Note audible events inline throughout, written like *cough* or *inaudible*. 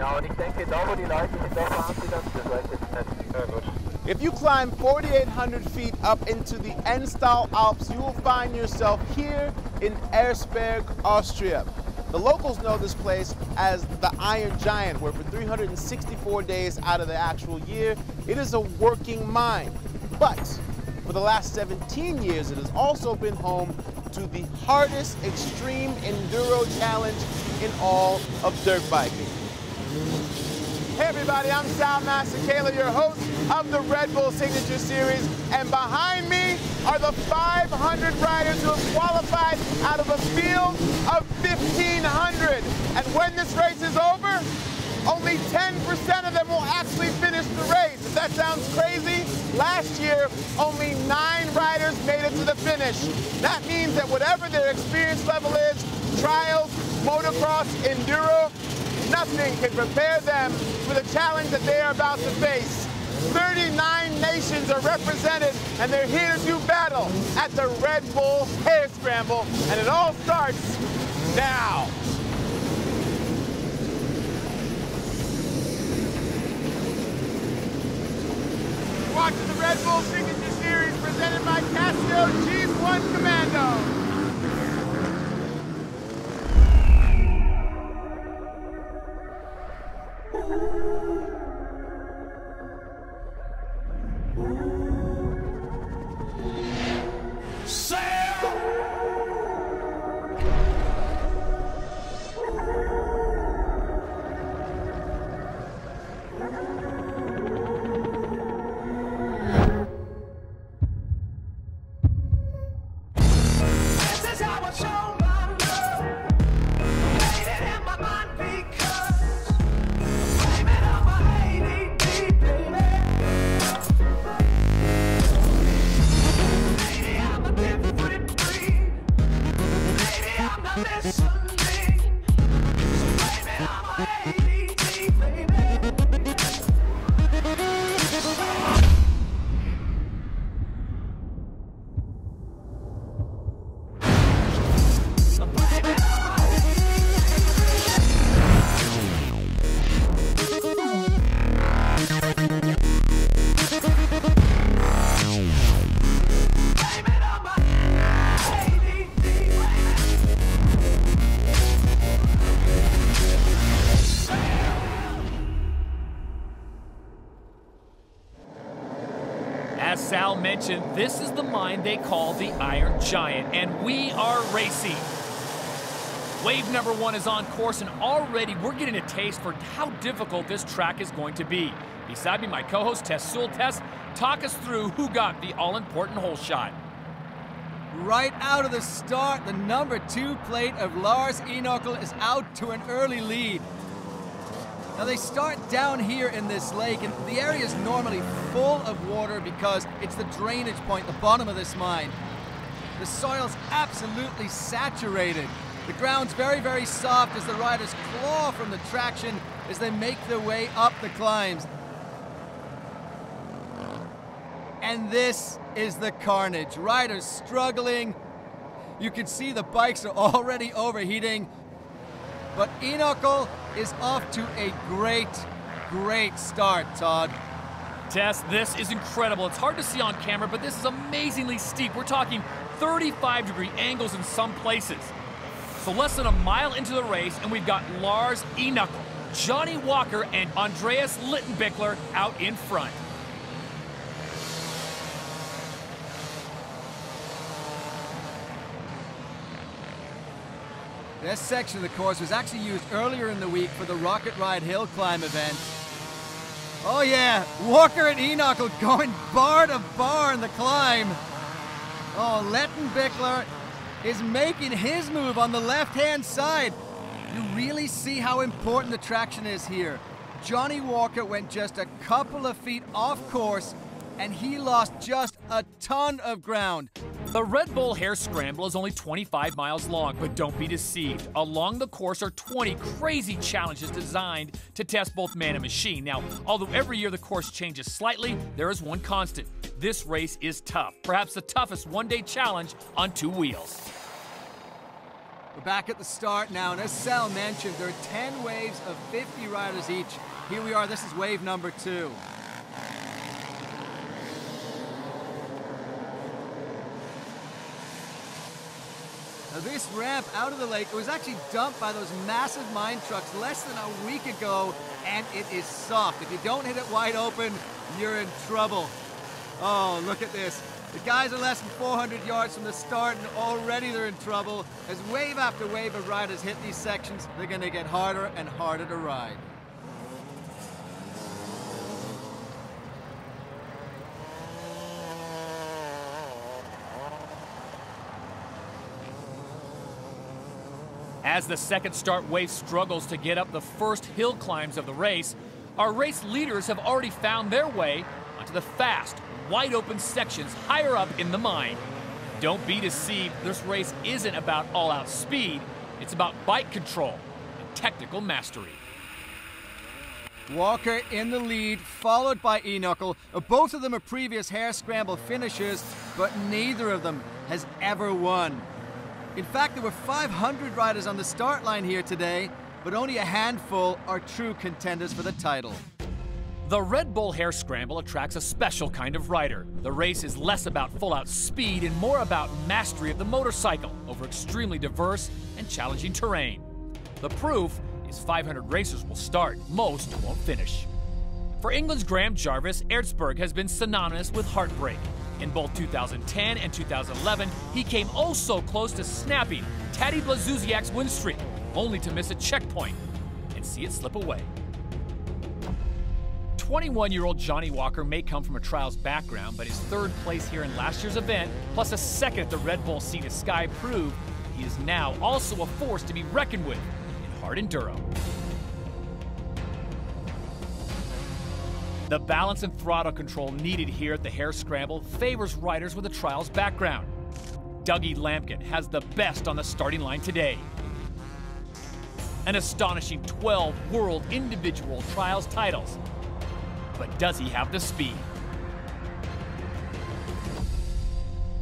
Und ich denke, da wo die Leute sind, da fahren sie das, das nicht. Ja, gut. If you climb 4,800 feet up into the Ennstal Alps, you will find yourself here in Erzberg, Austria. The locals know this place as the Iron Giant, where for 364 days out of the actual year, it is a working mine. But for the last 17 years, it has also been home to the hardest extreme enduro challenge in all of dirt biking. Everybody, I'm Sal Masekela, your host of the Red Bull Signature Series, and behind me are the 500 riders who have qualified out of a field of 1,500. And when this race is over, only 10% of them will actually finish the race. If that sounds crazy, last year only nine riders made it to the finish. That means that whatever their experience level is, trials, motocross, enduro, nothing can prepare them for the challenge that they are about to face. 39 nations are represented and they're here to do battle at the Red Bull Hare Scramble and it all starts now. Watching the Red Bull Signature Series presented by Casio G'zOne Commando. This is the mine they call the Iron Giant, and we are racing. Wave number one is on course, and already we're getting a taste for how difficult this track is going to be. Beside me, my co-host Tess Sewell. Tess, talk us through who got the all-important hole shot. Right out of the start, the number two plate of Lars Enöckl is out to an early lead. Now they start down here in this lake, and the area is normally full of water because it's the drainage point, the bottom of this mine. The soil's absolutely saturated. The ground's very, very soft as the riders claw from the traction as they make their way up the climbs. And this is the carnage. Riders struggling. You can see the bikes are already overheating. But Enöckl is off to a great, great start, Todd. Tess, this is incredible. It's hard to see on camera, but this is amazingly steep. We're talking 35 degree angles in some places. So less than a mile into the race, and we've got Lars Enöckl, Jonny Walker, and Andreas Lettenbichler out in front. This section of the course was actually used earlier in the week for the Rocket Ride Hill Climb event. Oh yeah, Walker and Enöckl going bar to bar in the climb. Oh, Lettenbichler is making his move on the left-hand side. You really see how important the traction is here. Jonny Walker went just a couple of feet off course and he lost just a ton of ground. The Red Bull Hare Scramble is only 25 miles long, but don't be deceived. Along the course are 20 crazy challenges designed to test both man and machine. Now, although every year the course changes slightly, there is one constant. This race is tough, perhaps the toughest one day challenge on two wheels. We're back at the start now, and as Sal mentioned, there are 10 waves of 50 riders each. Here we are, this is wave number two. Now this ramp out of the lake, it was actually dumped by those massive mine trucks less than a week ago, and it is soft. If you don't hit it wide open, you're in trouble. Oh, look at this. The guys are less than 400 yards from the start, and already they're in trouble. As wave after wave of riders hit these sections, they're going to get harder and harder to ride. As the second start wave struggles to get up the first hill climbs of the race, our race leaders have already found their way onto the fast, wide open sections higher up in the mine. Don't be deceived, this race isn't about all out speed, it's about bike control and technical mastery. Walker in the lead, followed by Enöckl. Both of them are previous hare scramble finishers, but neither of them has ever won. In fact, there were 500 riders on the start line here today, but only a handful are true contenders for the title. The Red Bull Hare Scramble attracts a special kind of rider. The race is less about full out speed and more about mastery of the motorcycle over extremely diverse and challenging terrain. The proof is 500 racers will start, most won't finish. For England's Graham Jarvis, Erzberg has been synonymous with heartbreak. In both 2010 and 2011, he came oh so close to snapping Taddy Blazusiak's win streak, only to miss a checkpoint and see it slip away. 21 year old Jonny Walker may come from a trials background, but his third place here in last year's event, plus a second at the Red Bull Sea to Sky, prove he is now also a force to be reckoned with in hard enduro. The balance and throttle control needed here at the Hare Scramble favors riders with a trials background. Dougie Lampkin has the best on the starting line today. An astonishing 12 world individual trials titles. But does he have the speed?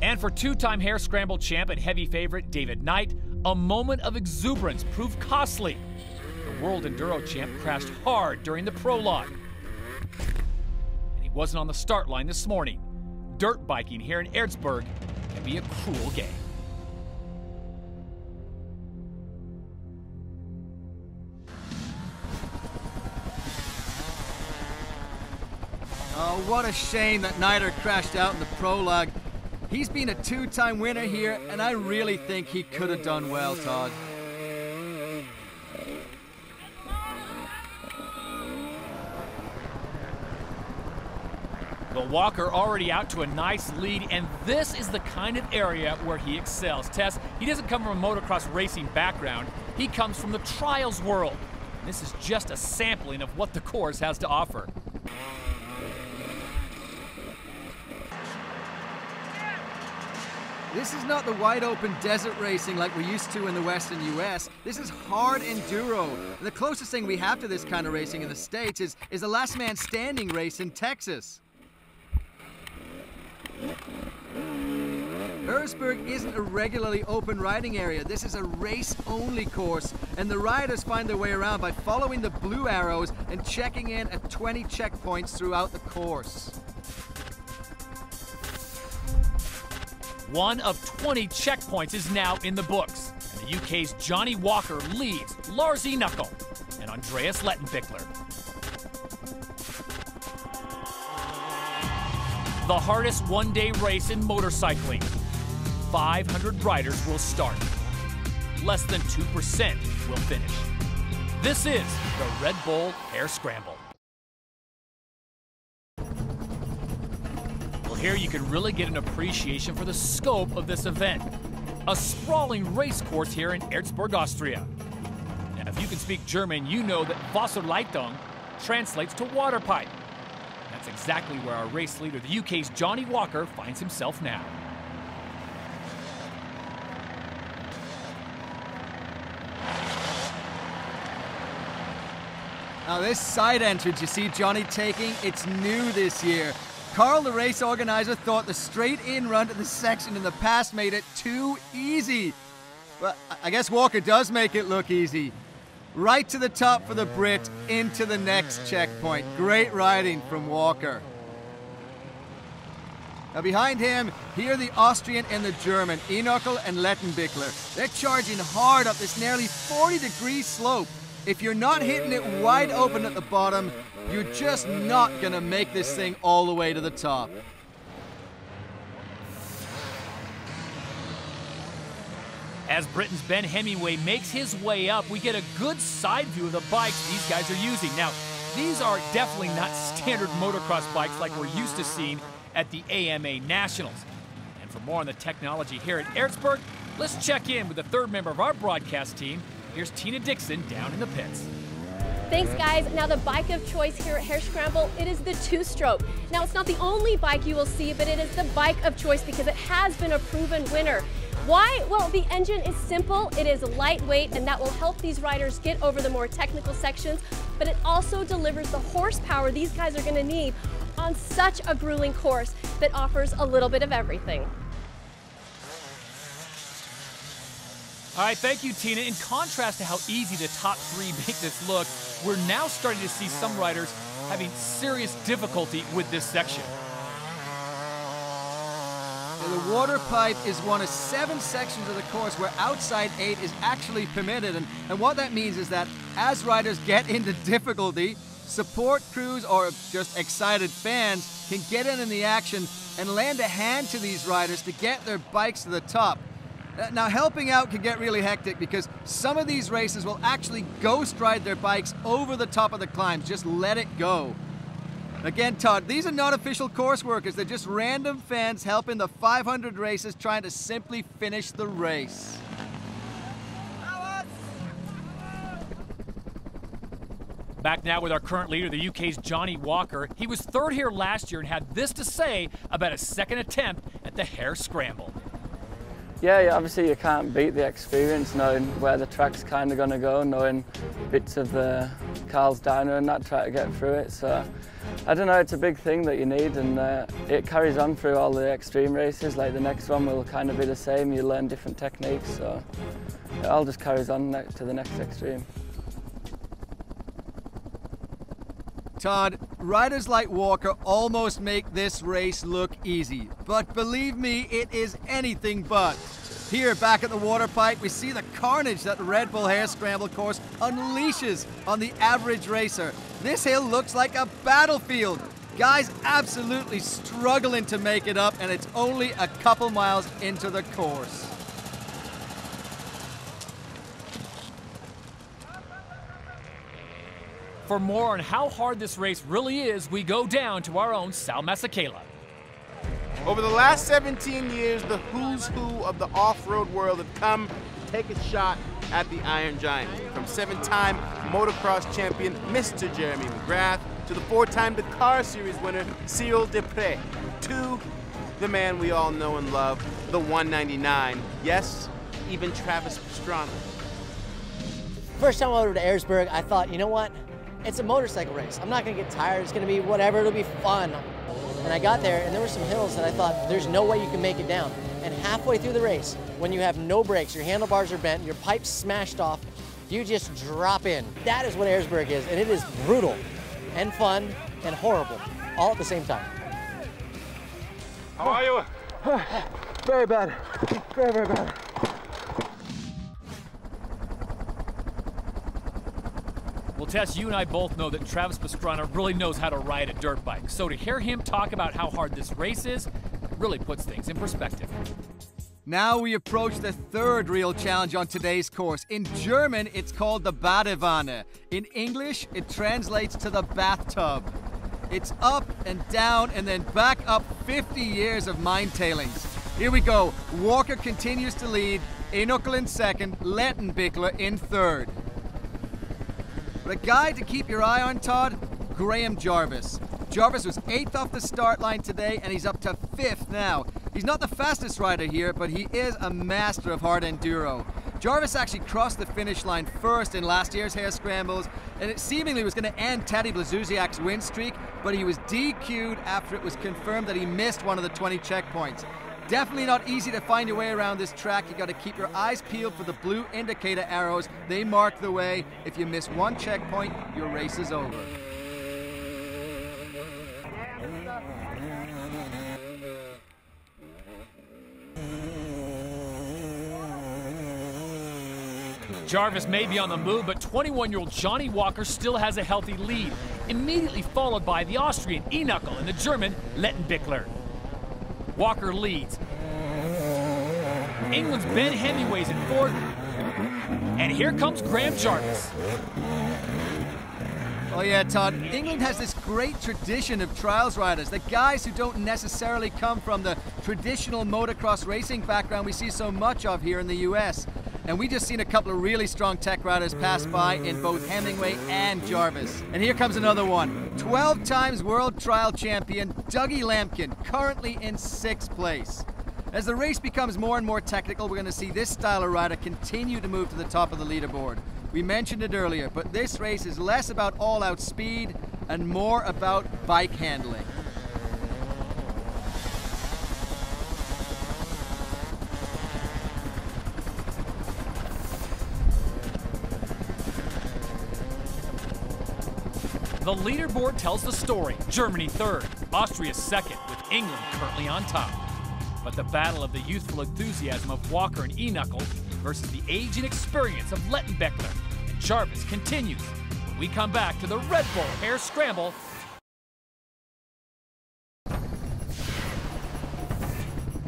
And for two time Hare Scramble champ and heavy favorite David Knight, a moment of exuberance proved costly. The world enduro champ crashed hard during the prologue. He wasn't on the start line this morning. Dirt biking here in Erzberg can be a cruel game. Oh, what a shame that Nider crashed out in the prologue. He's been a two time winner here, and I really think he could have done well, Todd. But Walker already out to a nice lead, and this is the kind of area where he excels. Tess, he doesn't come from a motocross racing background, he comes from the trials world. This is just a sampling of what the course has to offer. This is not the wide open desert racing like we're used to in the Western US. This is hard enduro. The closest thing we have to this kind of racing in the States is, is the last man standing race in Texas. Erzberg isn't a regularly open riding area. This is a race only course, and the riders find their way around by following the blue arrows and checking in at 20 checkpoints throughout the course. One of 20 checkpoints is now in the books. And the UK's Jonny Walker leads Lars Enöckl and Andreas Lettenbichler. The hardest one day race in motorcycling. 500 riders will start. Less than 2% will finish. This is the Red Bull Hare Scramble. Well, here you can really get an appreciation for the scope of this event. A sprawling race course here in Erzberg, Austria. And if you can speak German, you know that Wasserleitung translates to water pipe. That's exactly where our race leader, the UK's Jonny Walker, finds himself now. Now this side entrance you see Jonny taking, it's new this year. Carl, the race organizer, thought the straight in run to the section in the past made it too easy. Well, I- I guess Walker does make it look easy. Right to the top for the Brit, into the next checkpoint. Great riding from Walker. Now behind him, here the Austrian and the German, Enöckl and Lettenbichler. They're charging hard up this nearly 40 degree slope. If you're not hitting it wide open at the bottom, you're just not gonna make this thing all the way to the top. As Britain's Ben Hemingway makes his way up, we get a good side view of the bikes these guys are using. Now, these are definitely not standard motocross bikes like we're used to seeing at the AMA Nationals. And for more on the technology here at Erzberg, let's check in with the third member of our broadcast team. Here's Tina Dixon down in the pits. Thanks, guys. Now, the bike of choice here at Hare Scramble, it is the two-stroke. Now, it's not the only bike you will see, but it is the bike of choice because it has been a proven winner. Why? Well, the engine is simple, it is lightweight, and that will help these riders get over the more technical sections, but it also delivers the horsepower these guys are gonna need on such a grueling course that offers a little bit of everything. All right, thank you, Tina. In contrast to how easy the top three *laughs* make this look, we're now starting to see some riders having serious difficulty with this section. The water pipe is one of seven sections of the course where outside eight is actually permitted. And, and what that means is that as riders get *laughs* into difficulty, support crews or just excited fans can get in in the action and lend a hand to these riders to get their bikes to the top. Now, helping out can get really hectic because some of these races will actually ghost ride their bikes over the top of the climbs. Just let it go. Again, Todd, these are not official course workers. They're just random fans helping the 500 races trying to simply finish the race. Back now with our current leader, the UK's Jonny Walker. He was third here last year and had this to say about his second attempt at the Hare Scramble. Yeah, yeah, obviously you can't beat the experience knowing where the track's kind of going to go, knowing bits of the Carl's Diner and that, try to get through it. So I don't know, it's a big thing that you need and uh, it carries on through all the extreme races. Like the next one will kind of be the same, you learn different techniques. So it all just carries on ne- to the next extreme. Todd, riders like Walker almost make this race look easy. But believe me, it is anything but. Here, back at the water pipe, we see the carnage that the Red Bull Hare Scramble course unleashes on the average racer. This hill looks like a battlefield. Guys absolutely struggling to make it up, and it's only a couple miles into the course. For more on how hard this race really is, we go down to our own Sal Masekela. Over the last 17 years, the who's who of the off-road world have come to take a shot at the Iron Giant. From seven-time motocross champion Mr. Jeremy McGrath to the four-time Dakar Series winner Cyril Despres, to the man we all know and love, the 199. Yes, even Travis Pastrana. First time I went over to Erzberg, I thought, you know what? It's a motorcycle race. I'm not gonna get tired. It's gonna be whatever. It'll be fun. And I got there, and there were some hills that I thought, there's no way you can make it down. And halfway through the race, when you have no brakes, your handlebars are bent, your pipes smashed off, you just drop in. That is what Erzberg is, and it is brutal and fun and horrible all at the same time. How are you? *sighs* Very bad. Very, very bad. Well, Tess, you and I both know that Travis Pastrana really knows how to ride a dirt bike. So to hear him talk about how hard this race is really puts things in perspective. Now we approach the third real challenge on today's course. In German, it's called the Badewanne. In English, it translates to the bathtub. It's up and down and then back up 50 years of mine tailings. Here we go. Walker continues to lead, Enöckl in second, Lettenbichler in third. But a guy to keep your eye on, Todd, Graham Jarvis. Jarvis was eighth off the start line today, and he's up to fifth now. He's not the fastest rider here, but he is a master of hard enduro. Jarvis actually crossed the finish line first in last year's Hare Scrambles, and it seemingly was going to end Teddy Blazusiak's win streak, but he was DQ'd after it was confirmed that he missed one of the 20 checkpoints. Definitely not easy to find your way around this track. You got to keep your eyes peeled for the blue indicator arrows. They mark the way. If you miss one checkpoint, your race is over. Jarvis may be on the move, but 21 year old Jonny Walker still has a healthy lead, immediately followed by the Austrian Enöckl and the German Lettenbichler. Walker leads. England's Ben Hemingway's in fourth. And here comes Graham Jarvis. Oh yeah, Todd. England has this great tradition of trials riders, the guys who don't necessarily come from the traditional motocross racing background we see so much of here in the US. And we just seen a couple of really strong tech riders pass by in both Hemingway and Jarvis. And here comes another one. 12 times world trial champion Dougie Lampkin, currently in sixth place. As the race becomes more and more technical, we're going to see this style of rider continue to move to the top of the leaderboard. We mentioned it earlier, but this race is less about all out speed and more about bike handling. The leaderboard tells the story. Germany third, Austria second, with England currently on top. But the battle of the youthful enthusiasm of Walker and Enöckl versus the age and experience of Lettenbichler and Jarvis continues when we come back to the Red Bull Hare Scramble.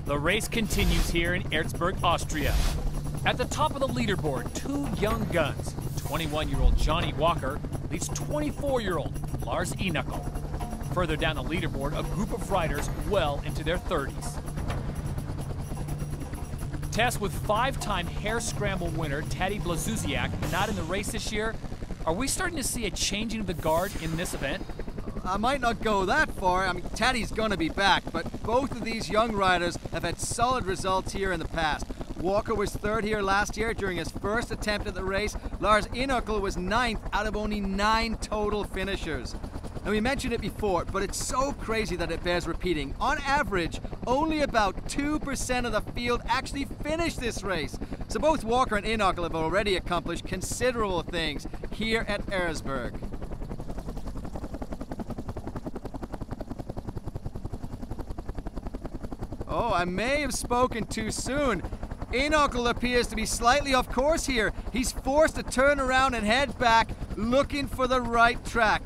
The race continues here in Erzberg, Austria. At the top of the leaderboard, two young guns. 21 year old Jonny Walker leads 24 year old Lars Enöckl. Further down the leaderboard, a group of riders well into their 30s. Tess, with five time Hare Scramble winner Taddy Blazusiak not in the race this year, are we starting to see a changing of the guard in this event? I might not go that far. I mean, Taddy's gonna be back, but both of these young riders have had solid results here in the past. Walker was third here last year during his first attempt at the race. Lars Enöckl was ninth out of only nine total finishers. And we mentioned it before, but it's so crazy that it bears repeating. On average, only about 2% of the field actually finished this race. So both Walker and Enöckl have already accomplished considerable things here at Erzberg. Oh, I may have spoken too soon. Enöckl appears to be slightly off course here. He's forced to turn around and head back, looking for the right track.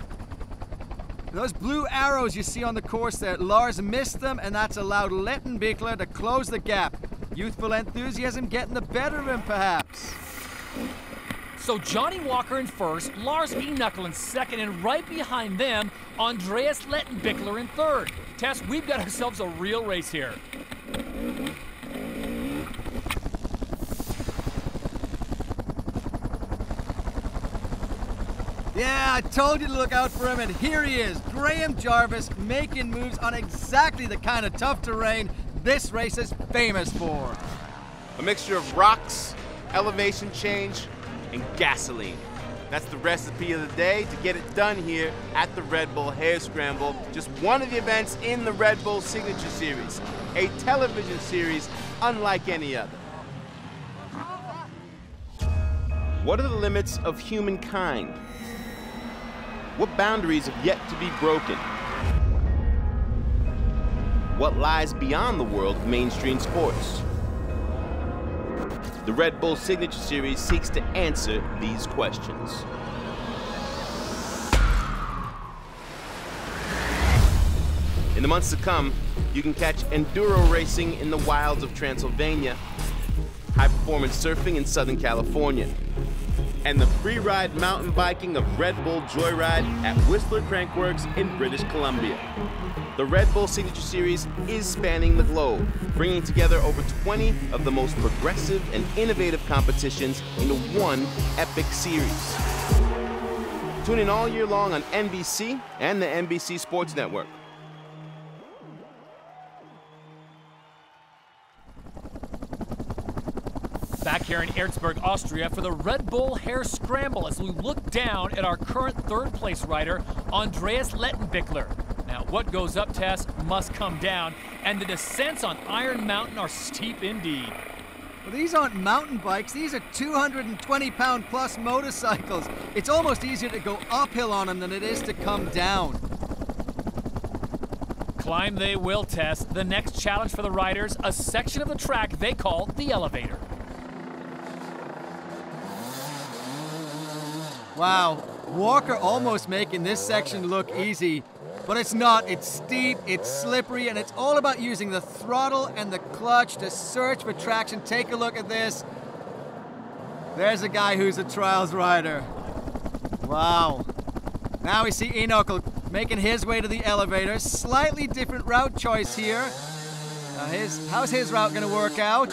Those blue arrows you see on the course there, Lars missed them, and that's allowed Lettenbichler to close the gap. Youthful enthusiasm getting the better of him, perhaps. So Jonny Walker in first, Lars Enöckl in second, and right behind them, Andreas Lettenbichler in third. Tess, we've got ourselves a real race here. Yeah, I told you to look out for him, and here he is, Graham Jarvis, making moves on exactly the kind of tough terrain this race is famous for. A mixture of rocks, elevation change, and gasoline. That's the recipe of the day to get it done here at the Red Bull Hare Scramble, just one of the events in the Red Bull Signature Series, a television series unlike any other. What are the limits of humankind? What boundaries have yet to be broken? What lies beyond the world of mainstream sports? The Red Bull Signature Series seeks to answer these questions. In the months to come, you can catch enduro racing in the wilds of Transylvania, high performance surfing in Southern California, and the free ride mountain biking of Red Bull Joyride at Whistler Crankworx in British Columbia. The Red Bull Signature Series is spanning the globe, bringing together over 20 of the most progressive and innovative competitions into one epic series. Tune in all year long on NBC and the NBC Sports Network. Back here in Erzberg, Austria for the Red Bull Hare Scramble as we look down at our current third place rider, Andreas Lettenbichler. Now, what goes up, Tess, must come down, and the descents on Iron Mountain are steep indeed. Well, these aren't mountain bikes, these are 220 pound plus motorcycles. It's almost easier to go uphill on them than it is to come down. Climb they will, Tess. The next challenge for the riders, a section of the track they call the elevator. Wow, Walker almost making this section look easy, but it's not. It's steep, it's slippery, and it's all about using the throttle and the clutch to search for traction. Take a look at this. There's a guy who's a trials rider. Wow. Now we see Enoch making his way to the elevator. Slightly different route choice here. His, how's his route going to work out?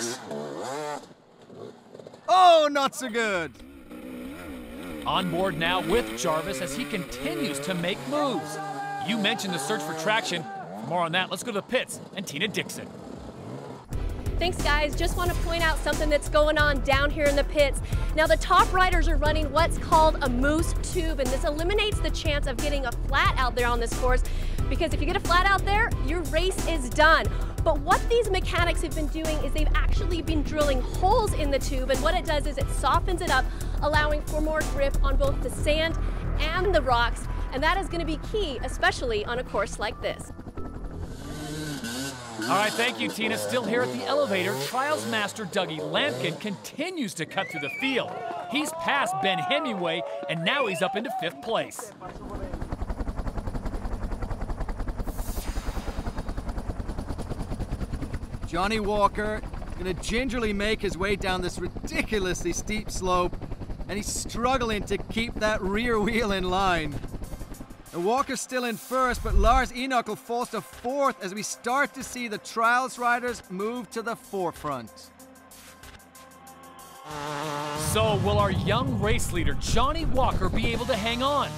Oh, not so good. On board now with Jarvis as he continues to make moves. You mentioned the search for traction. For more on that, let's go to the pits and Tina Dixon. Thanks, guys. Just want to point out something that's going on down here in the pits. Now, the top riders are running what's called a mousse tube, and this eliminates the chance of getting a flat out there on this course because if you get a flat out there, your race is done. But what these mechanics have been doing is they've actually been drilling holes in the tube, and what it does is it softens it up, allowing for more grip on both the sand and the rocks, and that is going to be key, especially on a course like this. All right, thank you, Tina. Still here at the elevator, Trials Master Dougie Lampkin continues to cut through the field. He's past Ben Hemingway, and now he's up into fifth place. Jonny Walker gonna gingerly make his way down this ridiculously steep slope, and he's struggling to keep that rear wheel in line. And Walker's still in first, but Lars Enöckl falls to fourth as we start to see the trials riders move to the forefront. So, will our young race leader, Jonny Walker, be able to hang on?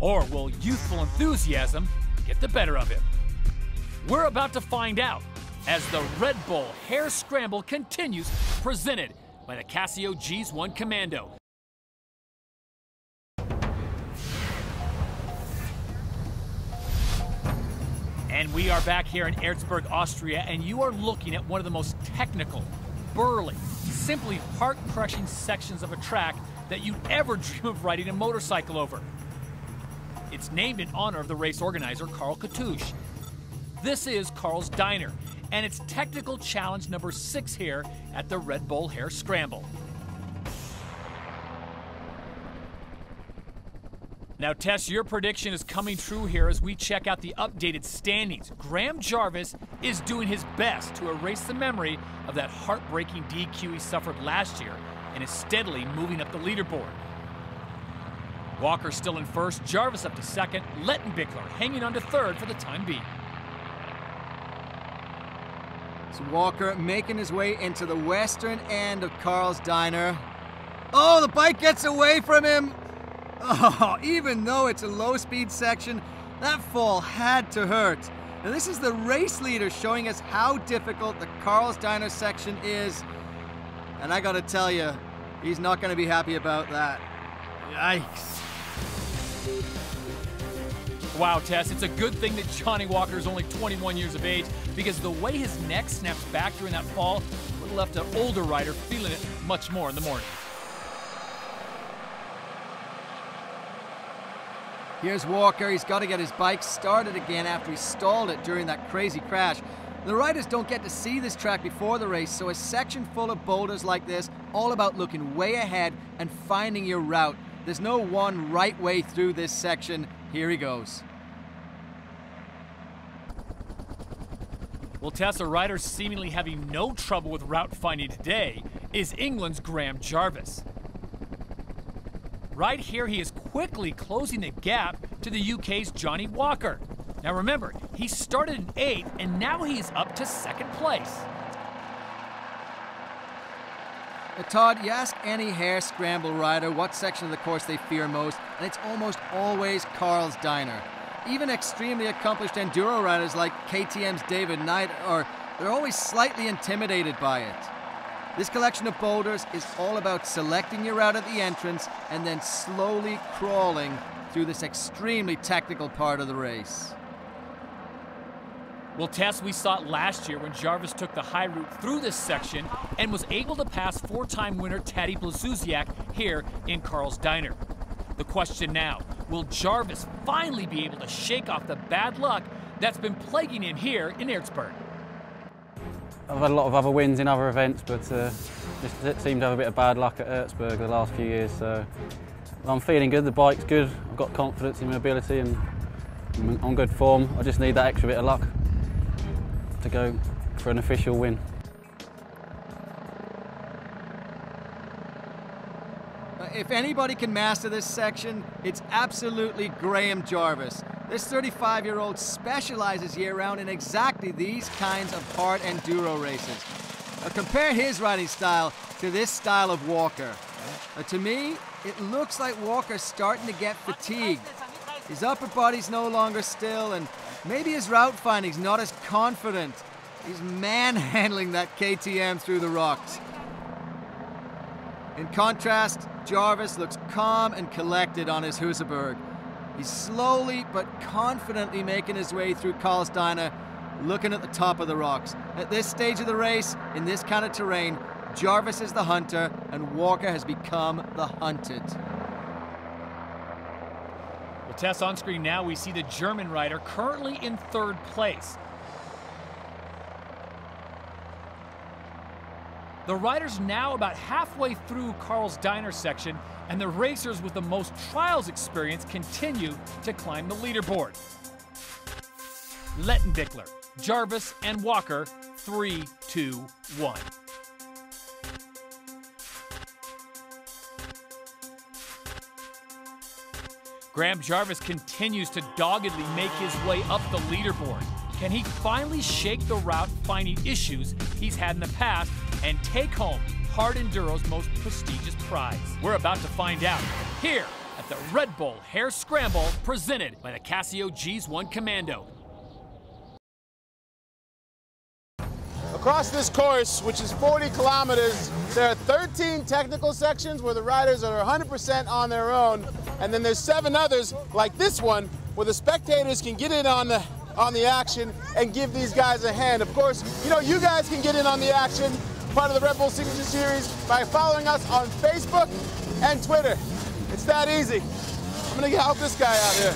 Or will youthful enthusiasm get the better of him? We're about to find out as the Red Bull Hare Scramble continues, presented by the Casio G'zOne Commando. And we are back here in Erzberg, Austria, and you are looking at one of the most technical, burly, simply heart crushing sections of a track that you'd ever *laughs* dream of riding a motorcycle over. It's named in honor of the race organizer, Karl Katoch. This is Carl's Diner, and it's technical challenge number six here at the Red Bull Hare Scramble. Now, Tess, your prediction is coming true here as we check out the updated standings. Graham Jarvis is doing his best to erase the memory of that heartbreaking DQ he suffered last year and is steadily moving up the leaderboard. Walker still in first, Jarvis up to second, Lettenbichler hanging on to third for the time being. So Walker making his way into the western end of Carl's Diner. Oh, the bike gets away from him. Oh, *laughs* even though it's a low speed section, that fall had to hurt. Now, this is the race leader showing us how difficult the Carl's Diner section is. And I gotta tell you, he's not gonna be happy about that. Yikes. Wow, Tess, it's a good thing that Jonny Walker is only 21 years of age because the way his neck snaps back during that fall would have left an older rider feeling it much more in the morning. Here's Walker. He's got to get his bike started again after he stalled it during that crazy crash. The riders don't get to see this track before the race, so a section full of boulders like this, all about looking way ahead and finding your route. There's no one right way through this section. Here he goes. Well, Tess, a rider seemingly having no trouble with route finding today is England's Graham Jarvis. Right here, he is quickly closing the gap to the UK's Jonny Walker. Now remember, he started in eighth, and now he's up to second place. Todd, you ask any hare scramble rider what section of the course they fear most, and it's almost always Carl's Diner. Even extremely accomplished enduro riders like KTM's David Knight are they're always slightly intimidated by it. This collection of boulders is all about selecting your route at the entrance and then slowly crawling through this extremely technical part of the race. Well, Tess, we saw it last year when Jarvis took the high route through this section and was able to pass four-time winner Taddy Blazusiak here in Carl's Diner. The question now, will Jarvis finally be able to shake off the bad luck that's been plaguing him here in Erzberg? I've had a lot of other wins in other events, but uh, just seemed to have a bit of bad luck at Erzberg the last few years. So I'm feeling good. The bike's good. I've got confidence in my ability, and I'm on good form. I just need that extra bit of luck to go for an official win. If anybody can master this section, it's absolutely Graham Jarvis. This 35 year old specializes year round in exactly these kinds of hard enduro races. Now compare his riding style to this style of Walker. Now to me, it looks like Walker's starting to get fatigued. His upper body's no longer still, and maybe his route finding's not as confident. He's manhandling that KTM through the rocks. In contrast, Jarvis looks calm and collected on his Husaberg. He's slowly but confidently making his way through Karlsdeiner, looking at the top of the rocks. At this stage of the race, in this kind of terrain, Jarvis is the hunter and Walker has become the hunted. Well, Tess, on screen now, we see the German rider currently in third place. The riders now about halfway through Carl's Diner section, and the racers with the most trials experience continue to climb the leaderboard. Lettenbichler, Jarvis, and Walker, three, two, one. Graham Jarvis continues to doggedly make his way up the leaderboard. Can he finally shake the route finding issues he's had in the past and take home Hard Enduro's most prestigious prize? We're about to find out here at the Red Bull Hare Scramble presented by the Casio G'zOne Commando. Across this course, which is 40 kilometers, there are 13 technical sections where the riders are 100% on their own, and then there's seven others, like this one, where the spectators can get in on the on the action and give these guys a hand. Of course, you know you guys can get in on the action, part of the Red Bull Signature Series, by following us on Facebook and Twitter. It's that easy. I'm gonna help this guy out here.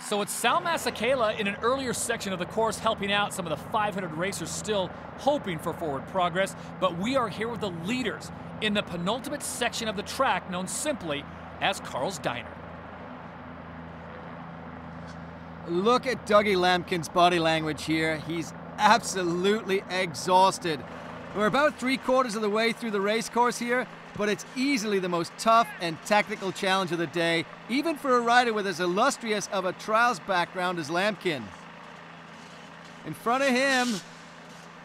So it's Sal Masekela in an earlier section of the course helping out some of the 500 racers still hoping for forward progress, but we are here with the leaders in the penultimate section of the track known simply as Carl's Diner. Look at Dougie Lampkin's body language here. He's absolutely exhausted. We're about three quarters of the way through the race course here, but it's easily the most tough and technical challenge of the day, even for a rider with as illustrious of a trials background as Lampkin. In front of him,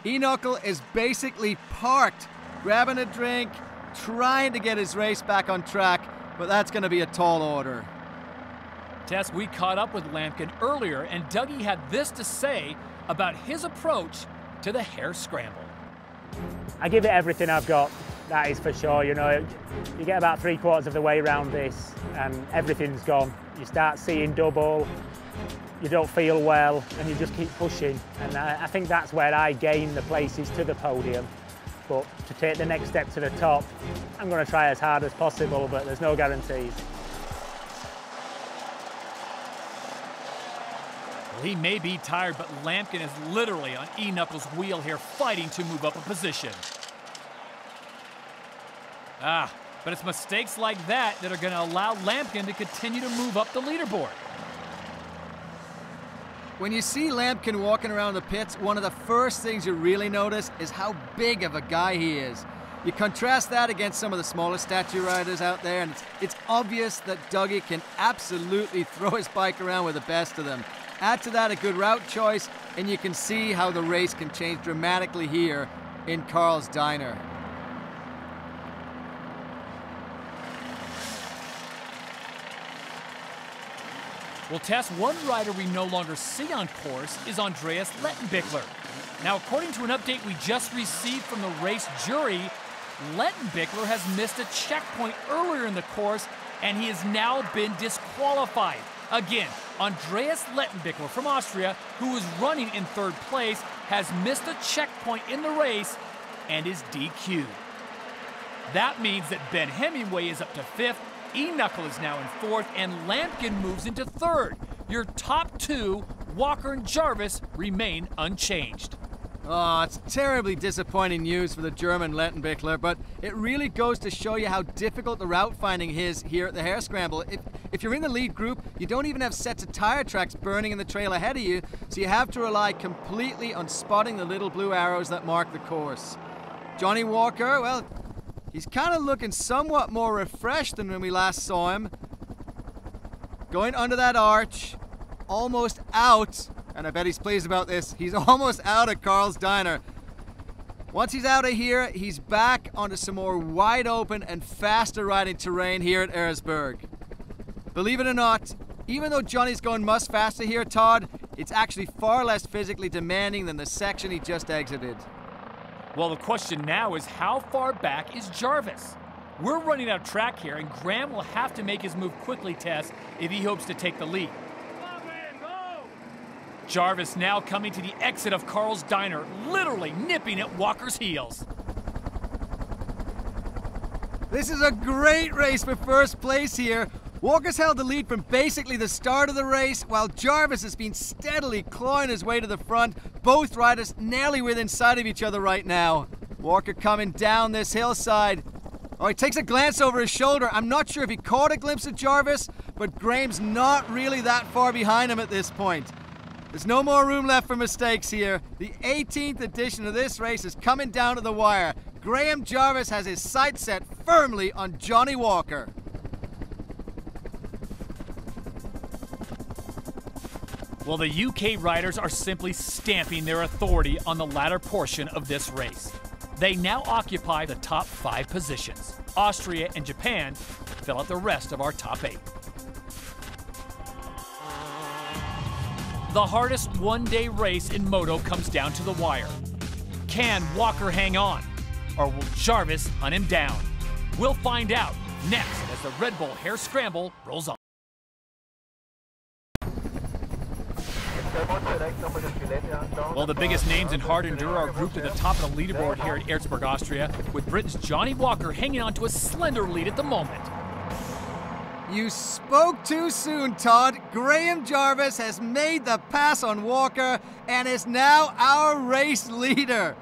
Enöckl is basically parked, grabbing a drink, trying to get his race back on track, but that's going to be a tall order. Tess, we caught up with Lampkin earlier, and Dougie had this to say about his approach to the hare scramble. I give it everything I've got, that is for sure. You know, you get about three quarters of the way around this and everything's gone. You start seeing double, you don't feel well, and you just keep pushing. And I, I think that's where I gain the places to the podium. But to take the next step to the top, I'm going to try as hard as possible, but there's no guarantees. He may be tired, but Lampkin is literally on E Knuckles' wheel here, fighting to move up a position. Ah, but it's mistakes like that that are going to allow Lampkin to continue to move up the leaderboard. When you see Lampkin walking around the pits, one of the first things you really notice is how big of a guy he is. You contrast that against some of the smaller statue riders out there, and it's, it's obvious that Dougie can absolutely *laughs* throw his bike around with the best of them. Add to that a good route choice, and you can see how the race can change dramatically here in Carl's Diner. Well, Tess, one rider we no longer see on course is Andreas Lettenbichler. Now, according to an update we just received from the race jury, Lettenbichler has missed a checkpoint earlier in the course, and he has now been disqualified. Again, Andreas Lettenbichler from Austria, who is running in third place, has missed a checkpoint in the race and is DQ'd. That means that Ben Hemingway is up to fifth, E Knuckle is now in fourth, and Lampkin moves into third. Your top two, Walker and Jarvis, remain unchanged. Oh, it's terribly disappointing news for the German Lettenbichler, but it really goes to show you how difficult the route finding is here at the Hare Scramble. If, if you're in the lead group, you don't even have sets of tire tracks burning in the trail ahead of you, so you have to rely completely on spotting the little blue arrows that mark the course. Jonny Walker, well, he's kind of looking somewhat more refreshed than when we last saw him. Going under that arch, almost out, and I bet he's pleased about this. He's *laughs* almost out of Carl's Dinner. Once he's out of here, he's back onto some more wide open and faster riding terrain here at Erzberg. Believe it or not, even though Jonny's going much faster here, Todd, it's actually far less physically demanding than the section he just exited. Well, the question now is how far back is Jarvis? We're running out of track here, and Graham will have to make his move quickly, Tess, if he hopes to take the lead. Jarvis now coming to the exit of Carl's Dinner, literally nipping at Walker's heels. This is a great race for first place here. Walker's held the lead from basically the start of the race, while Jarvis has been steadily clawing his way to the front. Both riders nearly within sight of each other right now. Walker coming down this hillside. Oh, he takes a glance over his shoulder. I'm not sure if he caught a glimpse of Jarvis, but Graham's not really that far behind him at this point. There's no more room left for mistakes here. The 18th edition of this race is coming down to the wire. Graham Jarvis has his sights set firmly on Jonny Walker. Well, the UK riders are simply stamping their authority on the latter portion of this race. They now occupy the top five positions. Austria and Japan fill out the rest of our top eight. The hardest one day race in moto comes down to the wire. Can Walker hang on? Or will Jarvis hunt him down? We'll find out next as the Red Bull Hare Scramble rolls on. Well, the biggest names in hard enduro are grouped at the top of the leaderboard here at Erzberg, Austria, with Britain's Jonny Walker hanging on to a slender lead at the moment. You spoke too soon, Todd. Graham Jarvis has made the pass on Walker and is now our race leader.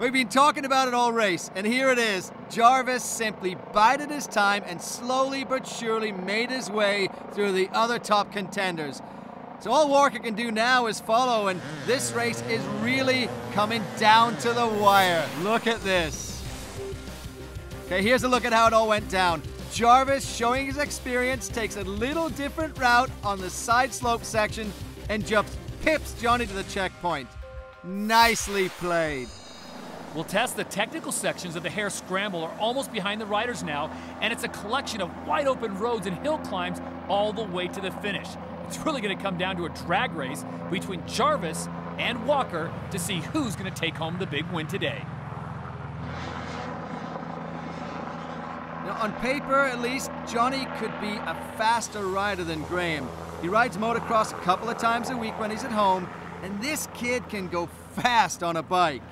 We've been talking about it all race, and here it is. Jarvis simply bided his time and slowly but surely made his way through the other top contenders. So all Walker can do now is follow, and this race is really coming down to the wire. Look at this. Okay, here's a look at how it all went down. Jarvis, showing his experience, takes a little different route on the side slope section and jumps pips Jonny to the checkpoint. Nicely played. We'll test the technical sections of the Hare Scramble are almost behind the riders now, and it's a collection of wide open roads and hill climbs all the way to the finish. It's really going to come down to a drag race between Jarvis and Walker to see who's going to take home the big win today. On paper, at least, Jonny could be a faster rider than Graham. He rides motocross a couple of times a week when he's at home, and this kid can go fast on a bike.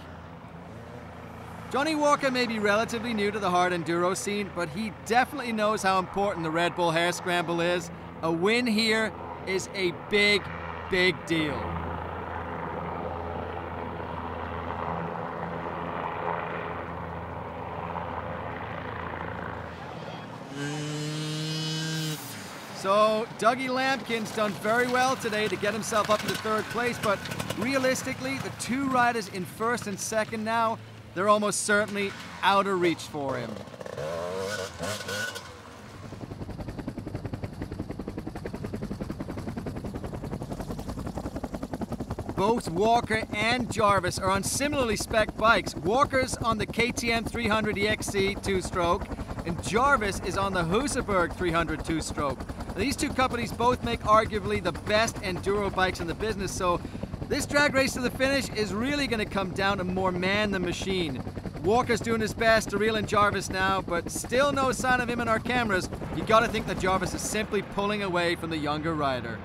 Jonny Walker may be relatively new to the hard enduro scene, but he definitely knows how important the Red Bull Hare Scramble is. A win here is a big, big deal. So Dougie Lampkin's done very well today to get himself up into third place, but realistically, the two riders in first and second now, they're almost certainly out of reach for him. Both Walker and Jarvis are on similarly spec bikes. Walker's on the KTM 300 EXC two-stroke, and Jarvis is on the Husaberg 300 two-stroke. These two companies both make arguably the best enduro bikes in the business, so this drag race to the finish is really going to come down to more man than machine. Walker's doing his best to reel in Jarvis now, but still no sign of him in our cameras. You gotta think that Jarvis is simply pulling away from the younger rider.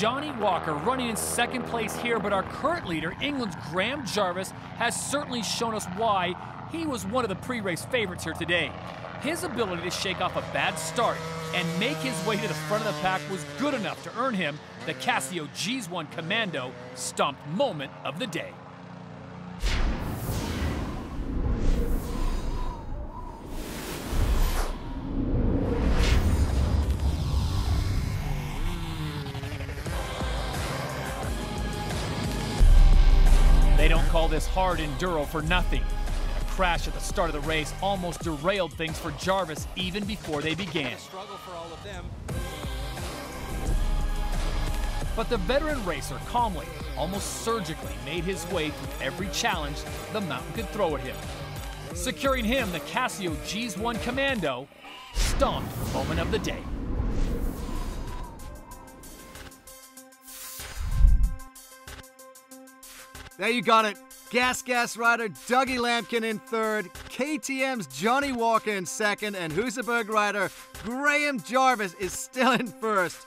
Jonny Walker running in second place here, but our current leader, England's Graham Jarvis, has certainly shown us why he was one of the pre-race favorites here today. His ability to shake off a bad start and make his way to the front of the pack was good enough to earn him the Casio G'zOne Commando Stomp Moment of the Day. This hard enduro for nothing. A crash at the start of the race almost derailed things for Jarvis even before they began. Struggle for all of them. But the veteran racer calmly, almost surgically, made his way through every challenge the mountain could throw at him. Securing him the Casio G'zOne Commando Stomp Moment of the Day. There you got it. Gas Gas rider Dougie Lampkin in third, KTM's Jonny Walker in second, and Husaberg rider Graham Jarvis is still in first.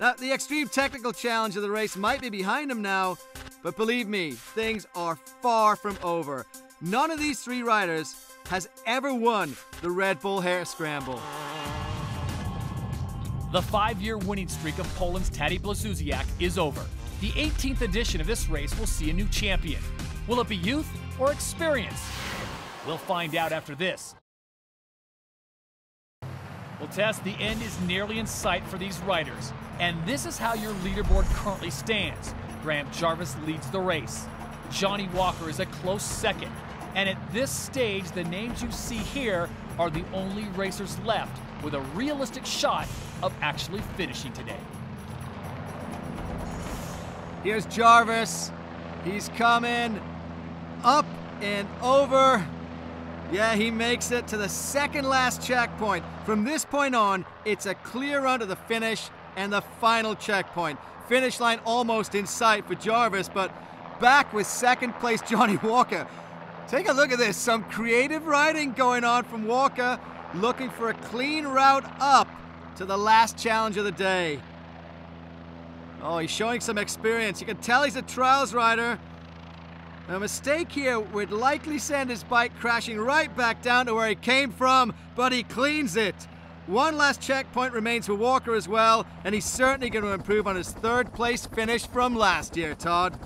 Now, the extreme technical challenge of the race might be behind him now, but believe me, things are far from over. None of these three riders has ever won the Red Bull Hare Scramble. The five-year winning streak of Poland's Taddy Blazusiak is over. The 18th edition of this race will see a new champion. Will it be youth or experience? We'll find out after this. Well, Tess, the end is nearly in sight for these riders. And this is how your leaderboard currently stands. Graham Jarvis leads the race. Jonny Walker is a close second. And at this stage, the names you see here are the only racers left with a realistic shot of actually finishing today. Here's Jarvis. He's coming up and over. Yeah, he makes it to the second last checkpoint. From this point on, it's a clear run to the finish and the final checkpoint. Finish line almost in sight for Jarvis, but back with second place *laughs* Jonny Walker. Take a look at this. Some creative riding going on from Walker, looking for a clean route up to the last challenge of the day. Oh, he's showing some experience. You can tell he's a trials rider. A mistake here would likely send his bike crashing right back down to where he came from, but he cleans it. One last checkpoint remains for Walker as well, and he's certainly going to improve on his third place finish from last year, Todd.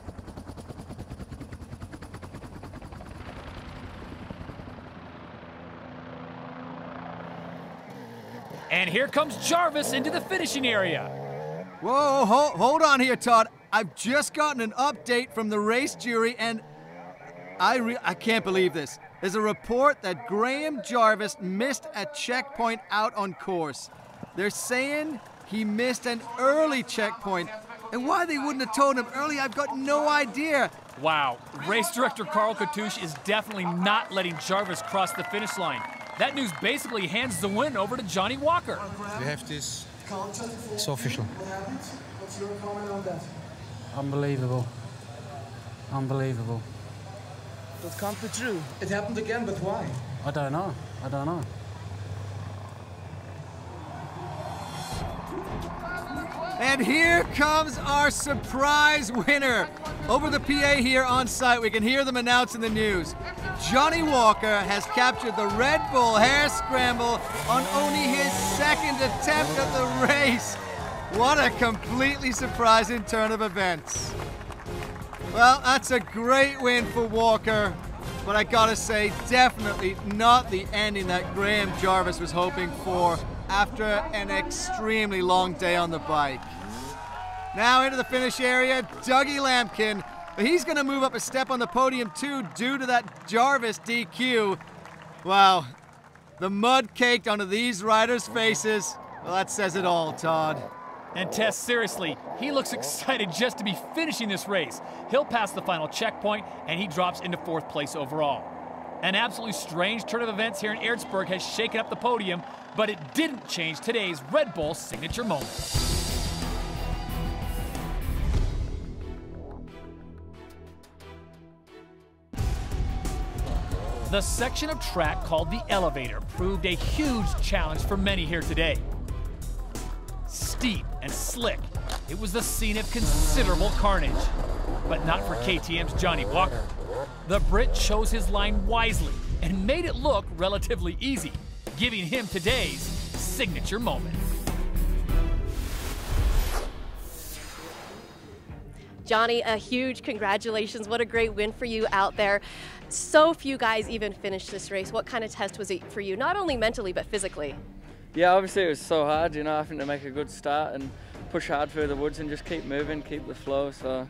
And here comes Jarvis into the finishing area. Whoa, ho- hold on here, Todd. I've just gotten an update from the race jury, and I re- I can't believe this. There's a report that Graham Jarvis missed a checkpoint out on course. They're saying he missed an early checkpoint. And why they wouldn't have told him early, I've got no idea. Wow, race director Karl Katoch is definitely not letting Jarvis cross the finish line. That news basically hands the win over to Jonny Walker. We have this. It's official. What's your comment on that? Unbelievable. Unbelievable. That can't be true. It happened again, but why? I don't know. I don't know. And here comes our surprise winner. Over the PA here on site, we can hear them announcing the news. Jonny Walker has captured the Red Bull Hare Scramble on only his second attempt at the race. What a completely surprising turn of events. Well, that's a great win for Walker, but I gotta say, definitely not the ending that Graham Jarvis was hoping for after an extremely long day on the bike. Now into the finish area, Dougie Lampkin. But he's to move up a step on the podium too due to that Jarvis DQ. Wow, the mud caked onto these riders' faces. Well, that says it all, Todd. And Tess, seriously, he looks excited just to be finishing this race. He'll pass the final checkpoint, and he drops into fourth place overall. An absolutely strange turn of events here in Erzberg has shaken up the podium, but it didn't change today's Red Bull signature moment. The section of track called the elevator proved a huge challenge for many here today. Steep and slick, it was the scene of considerable carnage. But not for KTM's Jonny Walker. The Brit chose his line wisely and made it look relatively easy, giving him today's signature moment. Jonny, a huge congratulations. What a great win for you out there. So few guys even finished this race. What kind of test was it for you, not only mentally, but physically? Yeah, obviously it was so hard, you know, having to make a good start and push hard through the woods and just keep moving, keep the flow. So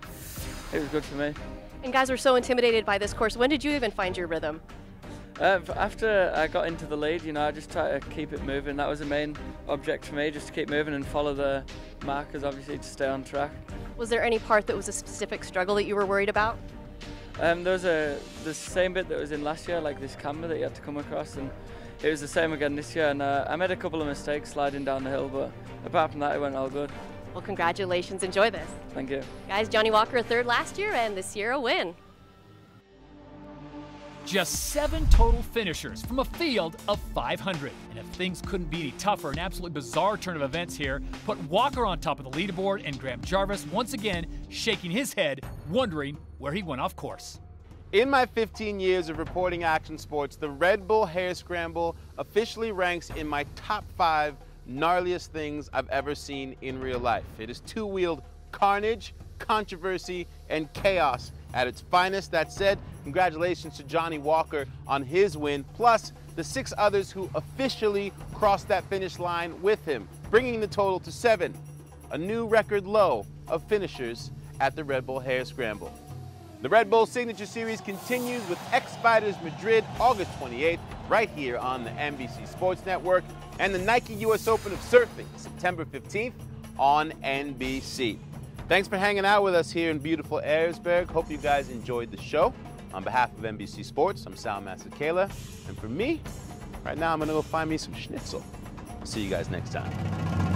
it was good for me. And guys were so intimidated by this course. When did you even find your rhythm? Uh, after I got into the lead, you know, I just tried to keep it moving. That was the main object for me, just to keep moving and follow the markers, obviously, to stay on track. Was there any part that was a specific struggle that you were worried about? Um, there was a the same bit that was in last year, like this camber that you had to come across, and it was the same again this year. And uh, I made a couple of mistakes sliding down the hill, but apart from that, it went all good. Well, congratulations. Enjoy this. Thank you. Guys, Jonny Walker a third last year, and this year a win. Just seven total finishers from a field of 500. And if things couldn't be any tougher, an absolutely bizarre turn of events here put Walker on top of the leaderboard and Graham Jarvis once again shaking his head, wondering where he went off course. In my 15 years of reporting action sports, the Red Bull Hare Scramble officially ranks in my top five gnarliest things I've ever seen in real life. It is two-wheeled carnage, controversy, and chaos at its finest. That said, congratulations to Jonny Walker on his win, plus the six others who officially crossed that finish line with him, bringing the total to seven, a new record low of finishers at the Red Bull Hare Scramble. The Red Bull Signature Series continues with X Fighters Madrid August 28th, right here on the NBC Sports Network, and the Nike US Open of Surfing September 15th on NBC. Thanks for hanging out with us here in beautiful Erzberg. Hope you guys enjoyed the show. On behalf of NBC Sports, I'm Sal Masekela, and for me, right now I'm gonna go find me some schnitzel. See you guys next time.